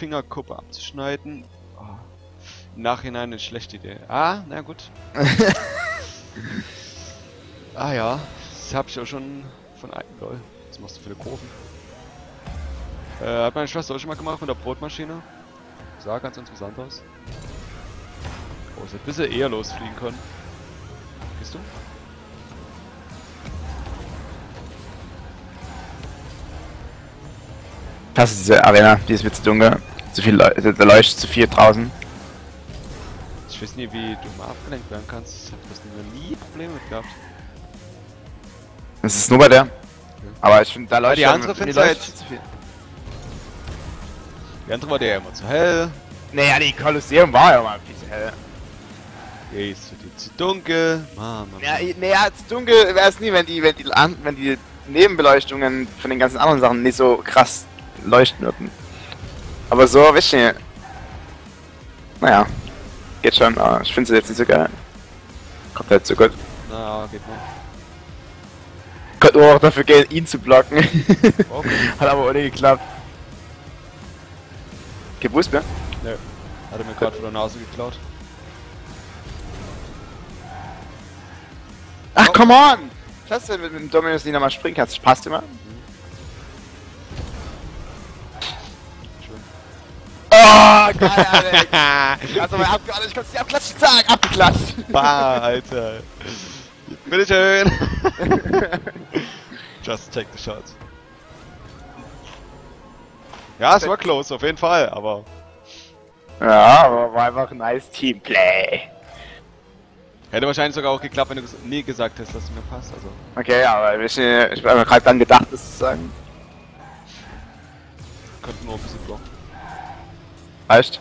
Fingerkuppe abzuschneiden. Oh. Im Nachhinein eine schlechte Idee. Ah, na gut. ah ja, das habe ich auch schon von einem Lol. Was machst du für eine Kurven? Äh, hat meine Schwester auch schon mal gemacht mit der Brotmaschine. Sah ganz interessant aus. Oh, es hätte ein bisschen eher losfliegen können. Gehst du? Das ist diese Arena, die ist mir zu dunkel. Zu viel Leute, da leuchtet zu viel draußen. Ich weiß nie, wie du mal abgelenkt werden kannst. Ich hab das nie Probleme mit gehabt. Das ist nur bei der. Aber ich finde, da leuchtet die andere findest leuchtet zu viel. Die andere war ja immer zu hell. Naja, die Kolosseum war ja mal viel zu hell. Die ist zu dir zu dunkel. Mann, Mann, Ja, naja, zu dunkel wäre es nie, wenn die, wenn die, wenn die Nebenbeleuchtungen von den ganzen anderen Sachen nicht so krass leuchten würden. Aber so, wisst ihr. Naja, geht schon, aber ich finde sie jetzt nicht so geil. Kommt halt so gut. Na, geht noch. Könnte nur auch dafür gehen, ihn zu blocken. Okay. Hat aber ohne geklappt. Geboost mir? Nö. Hat er mir gerade vor der Nase geklaut. Ach, Oh. come on! Klasse, wenn du mit dem Dominus nicht nochmal springen kannst. Passt immer. Oh, geil, Alex! Also mal abgeklatscht, ich konnte sie abklatschen, zack, abgeklatscht! Bah, Alter. Bitteschön. Just take the shot. Ja, es war close, auf jeden Fall, aber Ja, aber war einfach ein nice Teamplay. hätte wahrscheinlich sogar auch geklappt, wenn du nie gesagt hättest, dass es mir passt. Also, Okay, aber ich, ich habe gerade dann gedacht, das zu sagen. könnte nur ein bisschen blocken. Reicht?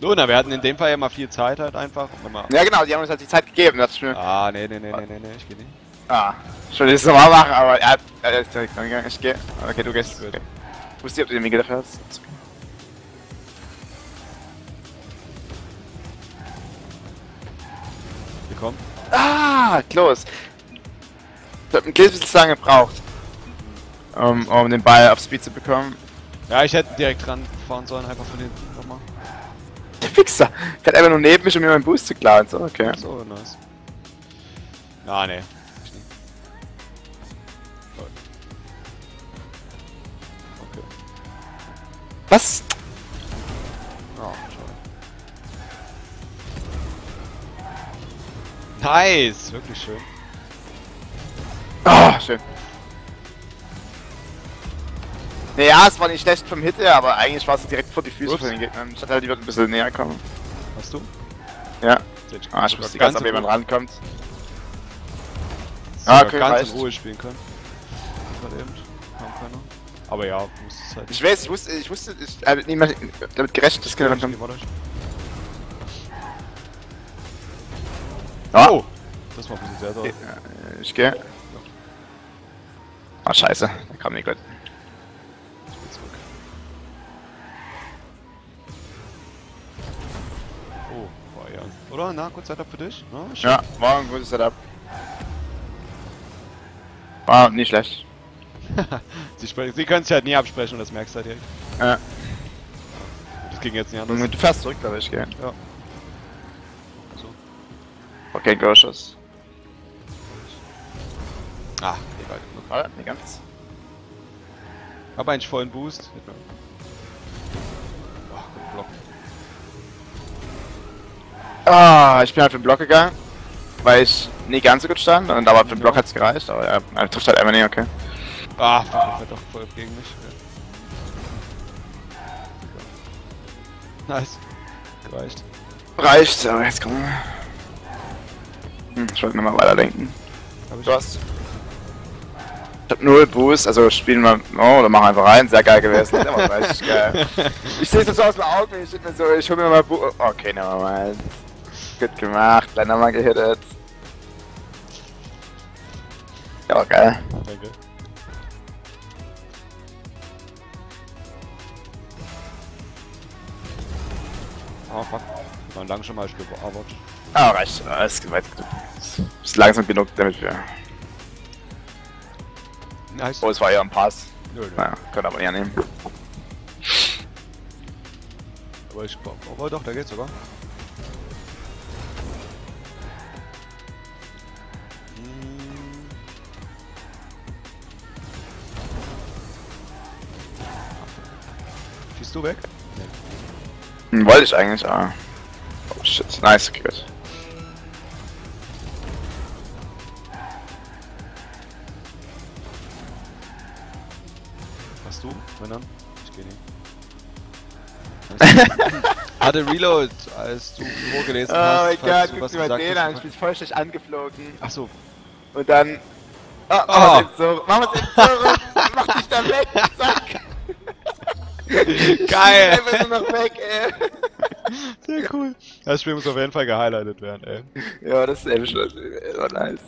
So, na, wir hatten in dem Fall ja mal viel Zeit halt einfach. Ja genau, die haben uns halt die Zeit gegeben, das ist mir. ah, nee, nee, nee, nee, nee, nee, ich geh nicht. Ah, ich wollte das nochmal machen, aber er hat, er ist direkt angegangen. Ich gehe. Okay, du gehst. Okay. Ich wusste nicht, ob du den Mega dafür hast. Ist okay. Wir kommen. Ah, close. Ich hab ein kleines bisschen zu lange gebraucht. Um, um den Ball auf Speed zu bekommen. Ja, ich hätte direkt dran fahren sollen, einfach von hinten nochmal. Der Fixer! Ich hatte einfach nur neben mich, um mir meinen Boost zu klauen. So, okay. So, nice. Ah, nicht. Lol. Okay. Was? Oh, schade. Nice! Wirklich schön. Oh, schön. Naja, es war nicht schlecht vom Hit her, aber eigentlich war es direkt vor die Füße Ups. von den Gegnern. Ich dachte halt, die würden ein bisschen näher kommen. Hast du? Ja. Ah, ich wusste ganz, ob jemand rankommt. Ah, okay, ganz reicht. in Ruhe spielen können. Gerade eben. Kam keiner. Aber ja, du musst es halt Ich weiß, ich wusste, ich wusste, ich habe niemand damit gerechnet, dass keiner rankommt. Ah. Oh! Das war ein bisschen sehr doll. Äh, Ich gehe. Ah, scheiße. Da kam nicht gut. Zurück. Oh, war ja. Oder? Na, gut Setup für dich? Na, schön. Ja, war ein gutes Setup. War nicht schlecht. Sie, Sie können sich halt nie absprechen und das merkst du halt direkt. Ja. Das ging jetzt nicht anders. Du fährst zurück, glaube ich, gell? Ja. So. Okay, Go-Schuss. Ah, egal. Warte, nicht ganz. Hab eigentlich vollen Boost. Boah, gut Block. Ah, ich bin halt für den Block gegangen, weil ich nicht ganz so gut stand, und aber für den Block hat's gereicht, aber er, er trifft halt einfach nicht, okay. Ah, fuck, das hat doch voll gegen mich. Ja. Nice. Gereicht. Reicht, aber jetzt kommen wir. Hm, ich wollte nochmal weiterdenken. Hab ich Du hast. Ich hab null Boost, also spielen wir. Oh, oder machen einfach rein, sehr geil gewesen. War richtig geil. Ich sehe es so aus dem Auge, ich mir so, ich hol mir mal Boost. Okay, nevermind. Gut gemacht, gleich nochmal gehittet. Ja, war geil. Danke. Oh fuck. Wir waren lange schon mal gearbeitet. Ah, reicht. Ah, ist, weit, ist langsam genug, damit wir. Nice. Oh, es war ja ein Pass. Nö, nö. Naja, können aber ja nehmen. Aber ich glaube, oh doch, da geht's sogar. Hm. Schießt du weg? Hm, wollte ich eigentlich, aber. Oh shit, nice, okay, gut. Du? Dann? Ich geh nicht. Hatte Reload, als du vorgelesen Oh hast. mein falls Gott, du guck dir mal den an, ich bin voll schlecht angeflogen. Achso, Und dann. Oh, Ah. mach es jetzt so, mach es jetzt so, rum, mach dich da weg, zack. Geil. Einfach nur noch weg, ey. sehr cool. Das Spiel muss auf jeden Fall gehighlightet werden, ey. Ja, das ist echt schon, das war nice.